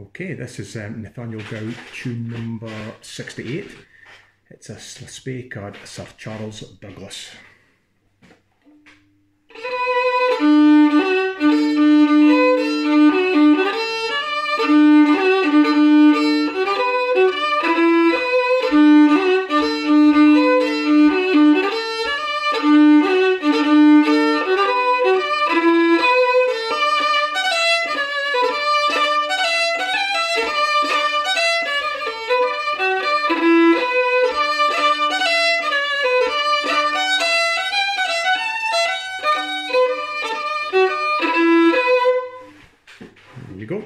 Okay, this is um, Nathaniel Gow, tune number 68. It's a Spey card, Sir Charles Douglas. There you go.